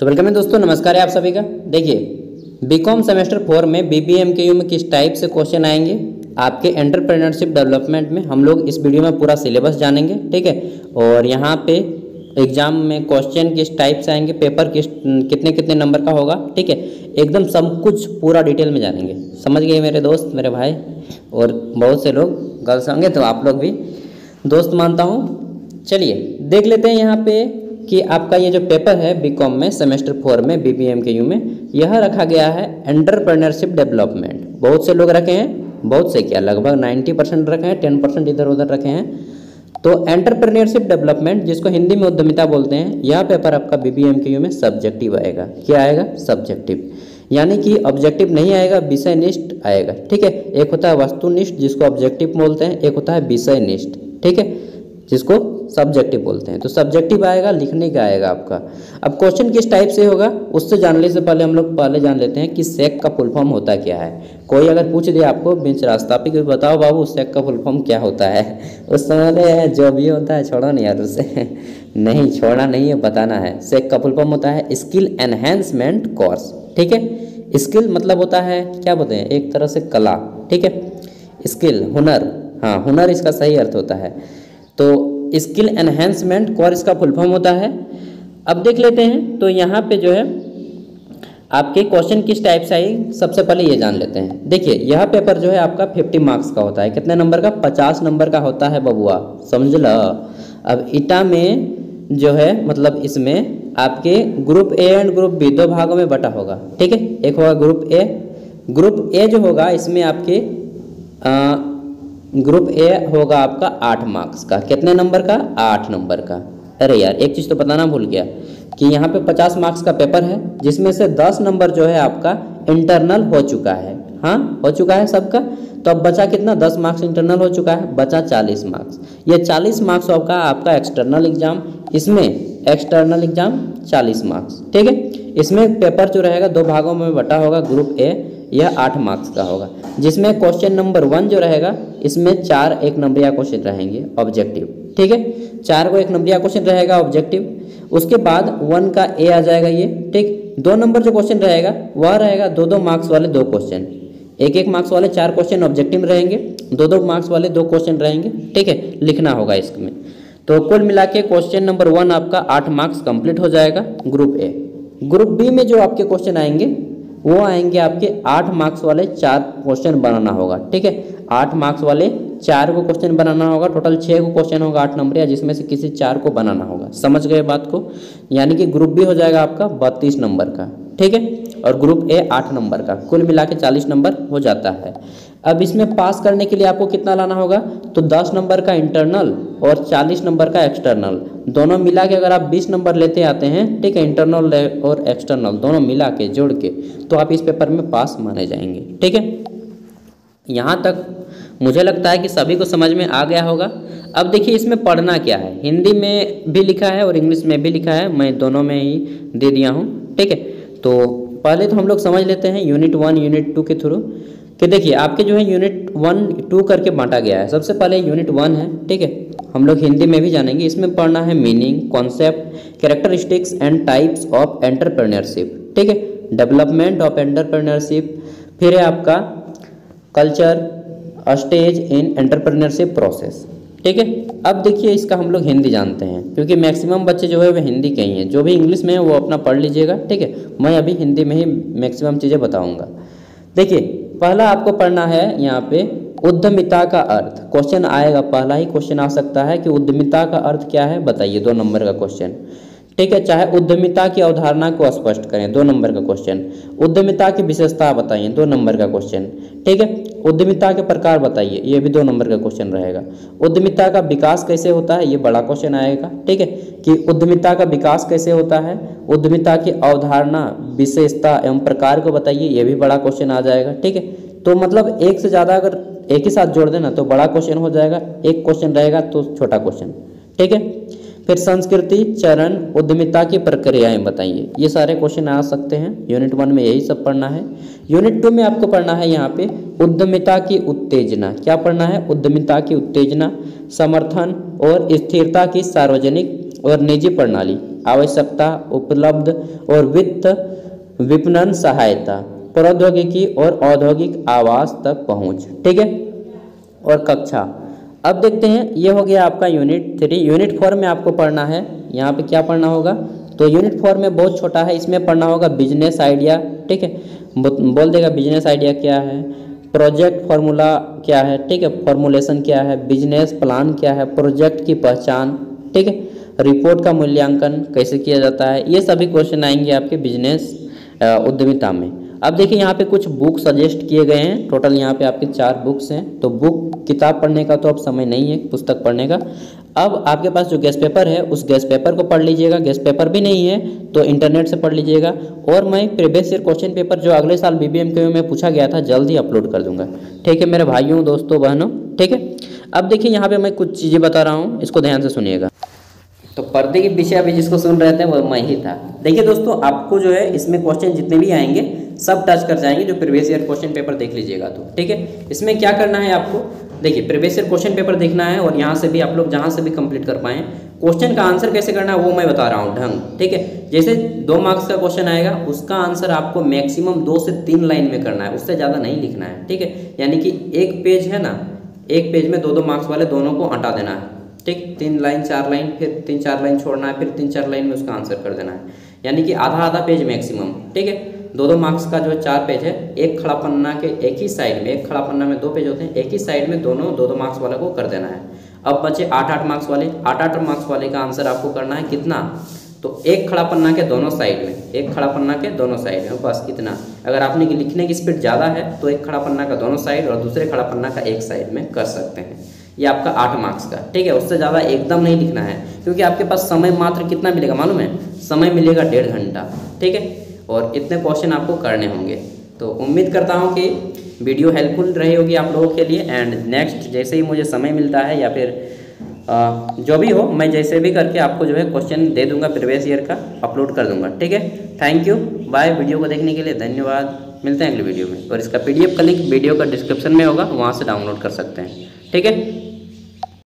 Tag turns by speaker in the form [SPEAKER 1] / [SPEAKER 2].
[SPEAKER 1] तो वेलकम है दोस्तों, नमस्कार है आप सभी का। देखिए बीकॉम सेमेस्टर फोर में बीबीएम के यू में किस टाइप से क्वेश्चन आएँगे? आपके एंटरप्रेन्योरशिप डेवलपमेंट में हम लोग इस वीडियो में पूरा सिलेबस जानेंगे, ठीक है? और यहाँ पे एग्ज़ाम में क्वेश्चन किस टाइप से आएँगे पेपर किस, कितने कितने नंबर का होगा, ठीक है? एकदम सब कुछ पूरा डिटेल में जानेंगे। समझ गए मेरे दोस्त, मेरे भाई? और बहुत से लोग गर्ल्स होंगे तो आप लोग भी। दोस्त मानता हूँ। चलिए, देख लेते हैं यहाँ पे कि आपका ये जो पेपर है बीकॉम में सेमेस्टर फोर में बीबीएम के यू में, यह रखा गया है एंटरप्रेन्योरशिप डेवलपमेंट बहुत से लोग रखे हैं, बहुत से क्या, लगभग 90 परसेंट रखे हैं 10 परसेंट इधर उधर रखे हैं. तो एंटरप्रेन्योरशिप डेवलपमेंट जिसको हिंदी में उद्यमिता बोलते हैं, यह पेपर आपका बीबीएम के यू में सब्जेक्टिव आएगा. क्या आएगा? सब्जेक्टिव यानी कि ऑब्जेक्टिव नहीं आएगा विषय निष्ठ आएगा. ठीक है? एक होता है वस्तुनिष्ठ, जिसको ऑब्जेक्टिव बोलते हैं, एक होता है विषय निष्ठ ठीक है? जिसको सब्जेक्टिव बोलते हैं। तो सब्जेक्टिव आएगा, लिखने का आएगा आपका। अब क्वेश्चन किस टाइप से होगा? उससे जानने से पहले हम लोग पहले जान लेते हैं कि सेक का फुल फॉर्म होता क्या है। कोई अगर पूछ दे आपको बेंच रास्ता पे, कि बताओ बाबू सेक का फुल फॉर्म क्या होता है? उस समय जो भी होता है, छोड़ो नहीं यार उसे नहीं छोड़ना नहीं है, बताना है। सेक का फुल फॉर्म होता है स्किल एनहेंसमेंट कोर्स ठीक है? स्किल मतलब होता है, क्या बोलते हैं? एक तरह से कला, ठीक है? स्किल हुनर हाँ हुनर इसका सही अर्थ होता है। तो स्किल एनहेंसमेंट कोर्स का फुल फॉर्म होता है। अब देख लेते हैं तो यहाँ पे जो है, आपके क्वेश्चन किस टाइप से आई सबसे पहले ये जान लेते हैं। देखिए, यह पेपर जो है आपका 50 मार्क्स का होता है। कितने नंबर का? 50 नंबर का होता है बबुआ, समझ लो। अब ईटा में जो है मतलब इसमें आपके group A and group B दो भागों में बटा होगा, ठीक है? एक होगा ग्रुप ए ग्रुप ए जो होगा, इसमें आपके ग्रुप ए होगा आपका आठ मार्क्स का। कितने नंबर का? आठ नंबर का। अरे यार, एक चीज़ तो बताना भूल गया कि यहाँ पे पचास मार्क्स का पेपर है, जिसमें से दस नंबर जो है आपका इंटरनल हो चुका है। हाँ हो चुका है सबका? तो अब बचा कितना? दस मार्क्स इंटरनल हो चुका है, बचा चालीस मार्क्स। ये चालीस मार्क्स आपका आपका एक्सटर्नल एग्ज़ाम, इसमें एक्सटर्नल एग्ज़ाम चालीस मार्क्स। ठीक है? इसमें पेपर जो रहेगा, दो भागों में बटा होगा, ग्रुप ए यह आठ मार्क्स का होगा। जिसमें क्वेश्चन नंबर वन जो रहेगा, इसमें चार एक नंबरिया क्वेश्चन रहेंगे ऑब्जेक्टिव ठीक है? चार को एक नंबरिया क्वेश्चन रहेगा ऑब्जेक्टिव उसके बाद वन का ए आ जाएगा ये, ठीक? दो नंबर जो क्वेश्चन रहेगा, वह रहेगा दो दो मार्क्स वाले दो क्वेश्चन एक एक मार्क्स वाले चार क्वेश्चन ऑब्जेक्टिव रहेंगे, दो दो मार्क्स वाले दो क्वेश्चन रहेंगे, ठीक है? लिखना होगा इसमें। तो कुल मिला के क्वेश्चन नंबर वन आपका आठ मार्क्स कंप्लीट हो जाएगा ग्रुप ए ग्रुप बी में जो आपके क्वेश्चन आएँगे वो आएँगे आपके आठ मार्क्स वाले चार क्वेश्चन बनाना होगा, ठीक है? आठ मार्क्स वाले चार को क्वेश्चन बनाना होगा टोटल छः को क्वेश्चन होगा, आठ नंबर या जिसमें से किसी चार को बनाना होगा। समझ गए बात को? यानी कि ग्रुप बी हो जाएगा आपका बत्तीस नंबर का, ठीक है? और ग्रुप ए आठ नंबर का, कुल मिला के चालीस नंबर हो जाता है। अब इसमें पास करने के लिए आपको कितना लाना होगा? तो दस नंबर का इंटरनल और चालीस नंबर का एक्सटर्नल दोनों मिला के अगर आप बीस नंबर लेते आते हैं, ठीक है इंटरनल और एक्सटर्नल दोनों मिला के, जोड़ के तो आप इस पेपर में पास माने जाएँगे, ठीक है? यहाँ तक मुझे लगता है कि सभी को समझ में आ गया होगा। अब देखिए इसमें पढ़ना क्या है? हिंदी में भी लिखा है और इंग्लिश में भी लिखा है। मैं दोनों में ही दे दिया हूँ, ठीक है? तो पहले तो हम लोग समझ लेते हैं यूनिट वन, यूनिट टू के थ्रू। कि देखिए, आपके जो है यूनिट वन टू करके बांटा गया है। सबसे पहले यूनिट वन है, ठीक है? हम लोग हिंदी में भी जानेंगे। इसमें पढ़ना है meaning concept characteristics and types of entrepreneurship ठीक है? डेवलपमेंट ऑफ़ एंटरप्रेन्योरशिप फिर है आपका culture stage in entrepreneurship process ठीक है? अब देखिए, इसका हम लोग हिंदी जानते हैं, क्योंकि मैक्सिमम बच्चे जो है, वो हिंदी के ही हैं। जो भी इंग्लिश में है, वो अपना पढ़ लीजिएगा, ठीक है? मैं अभी हिंदी में ही मैक्सिमम चीज़ें बताऊँगा। देखिए पहला आपको पढ़ना है यहाँ पे उद्यमिता का अर्थ। क्वेश्चन आएगा, पहला ही क्वेश्चन आ सकता है कि उद्यमिता का अर्थ क्या है? बताइए, दो नंबर का क्वेश्चन ठीक है, चाहे उद्यमिता की अवधारणा को स्पष्ट करें। दो नंबर का क्वेश्चन उद्यमिता की विशेषता बताइए, दो नंबर का क्वेश्चन ठीक है, उद्यमिता के प्रकार बताइए, ये भी दो नंबर का क्वेश्चन रहेगा। उद्यमिता का विकास कैसे होता है, ये बड़ा क्वेश्चन आएगा। ठीक है, कि उद्यमिता का विकास कैसे होता है, उद्यमिता की अवधारणा, विशेषता एवं प्रकार को बताइए, ये भी बड़ा क्वेश्चन आ जाएगा। ठीक है तो मतलब एक से ज़्यादा अगर एक ही साथ जोड़ देना तो बड़ा क्वेश्चन हो जाएगा, एक क्वेश्चन रहेगा तो छोटा क्वेश्चन ठीक है फिर संस्कृति, चरण, उद्यमिता की प्रक्रियाएँ बताइए। ये सारे क्वेश्चन आ सकते हैं। यूनिट वन में यही सब पढ़ना है। यूनिट टू में आपको पढ़ना है यहाँ पे उद्यमिता की उत्तेजना। क्या पढ़ना है? उद्यमिता की उत्तेजना, समर्थन और स्थिरता की सार्वजनिक और निजी प्रणाली, आवश्यकता, उपलब्ध और वित्त विपणन सहायता, प्रौद्योगिकी और औद्योगिक आवास तक पहुँच। ठीक है? और कक्षा। अब देखते हैं, ये हो गया आपका यूनिट थ्री यूनिट फोर में आपको पढ़ना है। यहाँ पे क्या पढ़ना होगा? तो यूनिट फोर में बहुत छोटा है, इसमें पढ़ना होगा बिज़नेस आइडिया ठीक है? बोल देगा बिज़नेस आइडिया क्या है? प्रोजेक्ट फार्मूला क्या है? ठीक है? फॉर्मुलेशन क्या है? बिज़नेस प्लान क्या है? प्रोजेक्ट की पहचान, ठीक है? रिपोर्ट का मूल्यांकन कैसे किया जाता है? ये सभी क्वेश्चन आएँगे आपके बिज़नेस उद्यमिता में। अब देखिए, यहाँ पे कुछ बुक सजेस्ट किए गए हैं। टोटल यहाँ पे आपके चार बुक्स हैं। तो बुक किताब पढ़ने का तो अब समय नहीं है, पुस्तक पढ़ने का। अब आपके पास जो गैस पेपर है, उस गैस पेपर को पढ़ लीजिएगा। गैस पेपर भी नहीं है तो इंटरनेट से पढ़ लीजिएगा। और मैं प्रीवियस ईयर क्वेश्चन पेपर जो अगले साल बी बी में पूछा गया था, जल्द ही अपलोड कर दूँगा। ठीक है मेरे भाइयों, दोस्तों, बहनों, ठीक है? अब देखिए, यहाँ पे मैं कुछ चीज़ें बता रहा हूँ, इसको ध्यान से सुनिएगा। तो पर्दे के पीछे अभी जिसको सुन रहे थे वो मैं ही था। देखिए दोस्तों, आपको जो है इसमें क्वेश्चन जितने भी आएँगे, सब टच कर जाएँगे जो प्रीवियस ईयर क्वेश्चन पेपर देख लीजिएगा तो ठीक है? इसमें क्या करना है आपको? देखिए प्रीवियस ईयर क्वेश्चन पेपर देखना है और यहाँ से भी आप लोग जहाँ से भी कंप्लीट कर पाएँ क्वेश्चन का आंसर कैसे करना है वो मैं बता रहा हूँ ढंग, ठीक है? जैसे दो मार्क्स का क्वेश्चन आएगा, उसका आंसर आपको मैक्सिमम दो से तीन लाइन में करना है, उससे ज़्यादा नहीं लिखना है, ठीक है? यानी कि एक पेज है ना, एक पेज में दो दो मार्क्स वाले दोनों को हटा देना है। ठीक तीन लाइन, चार लाइन, फिर तीन, चार लाइन छोड़ना है, फिर तीन, चार लाइन में उसका आंसर कर देना है। यानी कि आधा आधा पेज मैक्सिमम ठीक है? दो दो मार्क्स का जो चार पेज है, एक खड़ा पन्ना के एक ही साइड में, एक खड़ा पन्ना में दो पेज होते हैं, एक ही साइड में दोनों दो दो मार्क्स वाले को कर देना है। अब बचे आठ आठ मार्क्स वाले, आठ आठ मार्क्स वाले का आंसर आपको करना है कितना? तो एक खड़ा पन्ना के दोनों साइड में, एक खड़ा पन्ना के दोनों साइड में, बस इतना। अगर आपने लिखने की स्पीड ज़्यादा है तो एक खड़ा पन्ना का दोनों साइड और दूसरे खड़ा पन्ना का एक साइड में कर सकते हैं। ये आपका आठ मार्क्स का। ठीक है उससे ज़्यादा एकदम नहीं लिखना है क्योंकि आपके पास समय मात्र कितना मिलेगा मालूम है? समय मिलेगा डेढ़ घंटा ठीक है? और इतने क्वेश्चन आपको करने होंगे। तो उम्मीद करता हूँ कि वीडियो हेल्पफुल रही होगी आप लोगों के लिए एंड नेक्स्ट जैसे ही मुझे समय मिलता है या फिर आ, जो भी हो मैं जैसे भी करके आपको जो है क्वेश्चन दे दूँगा प्रीवियस ईयर का अपलोड कर दूँगा ठीक है? थैंक यू बाय वीडियो को देखने के लिए धन्यवाद। मिलते हैं अगले वीडियो में और इसका पीडीएफ का लिंक वीडियो का डिस्क्रिप्शन में होगा वहाँ से डाउनलोड कर सकते हैं ठीक है?